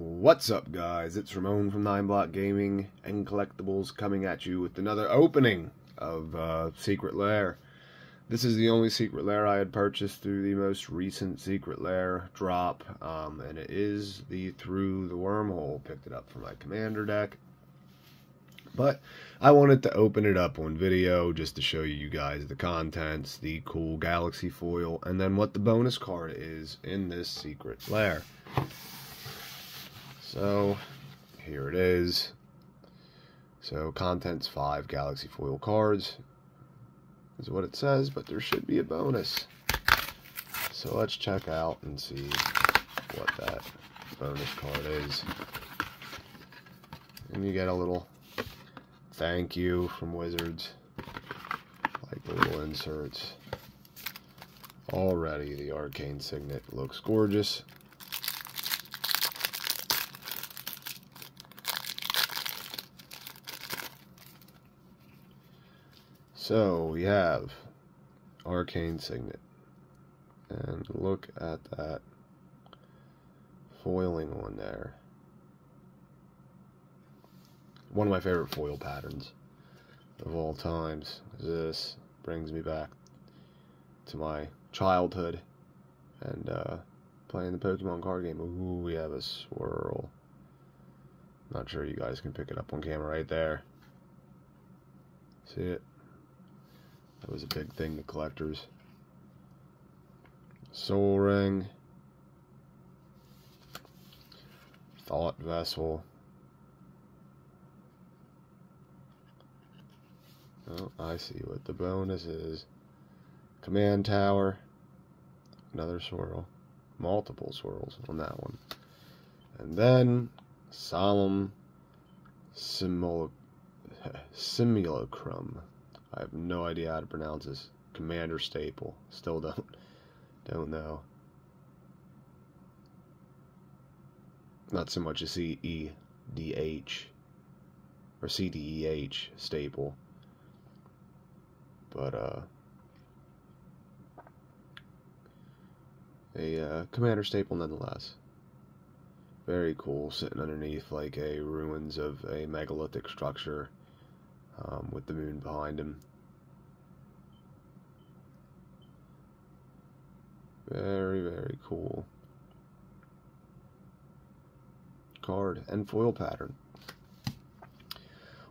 What's up, guys? It's Ramon from Nyne Block Gaming and Collectibles coming at you with another opening of uh, Secret Lair. This is the only Secret Lair I had purchased through the most recent Secret Lair drop, um, and it is the Through the Wormhole. Picked it up for my Commander deck. But I wanted to open it up on video just to show you guys the contents, the cool Galaxy foil, and then what the bonus card is in this Secret Lair. So here it is. So contents five Galaxy Foil cards is what it says, but there should be a bonus. So let's check out and see what that bonus card is. And you get a little thank you from Wizards. Like the little inserts. Already the Arcane Signet looks gorgeous. So we have Arcane Signet. And look at that foiling on there. One of my favorite foil patterns of all times. This brings me back to my childhood and uh, playing the Pokemon card game. Ooh, we have a swirl. Not sure you guys can pick it up on camera right there. See it? That was a big thing to collectors. Sol Ring. Thought Vessel. Oh, I see what the bonus is. Command Tower. Another swirl. Multiple swirls on that one. And then Solemn Simul Simulacrum. I have no idea how to pronounce this. Commander Staple. Still don't don't know. Not so much a C E D H or C D E H staple. But uh a uh, commander staple nonetheless. Very cool, sitting underneath like a ruins of a megalithic structure um, with the moon behind him. Very, very cool. Card and foil pattern.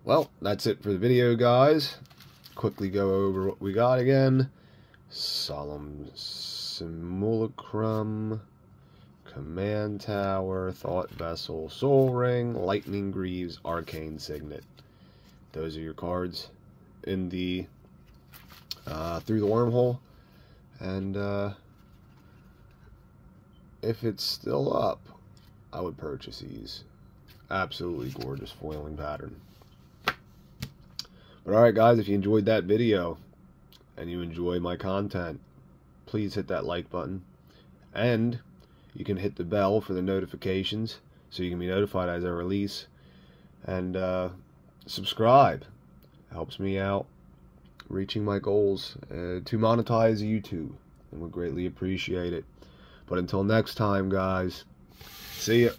Well, that's it for the video, guys. Quickly go over what we got again. Solemn Simulacrum, Command Tower, Thought Vessel, Sol Ring, Lightning Greaves, Arcane Signet. Those are your cards in the uh, through the wormhole, and uh, if it's still up, I would purchase these. Absolutely gorgeous foiling pattern. But alright guys, if you enjoyed that video and you enjoy my content, please hit that like button. And you can hit the bell for the notifications so you can be notified as I release. And uh, subscribe. Helps me out reaching my goals uh, to monetize YouTube and would greatly appreciate it. But until next time, guys, see ya.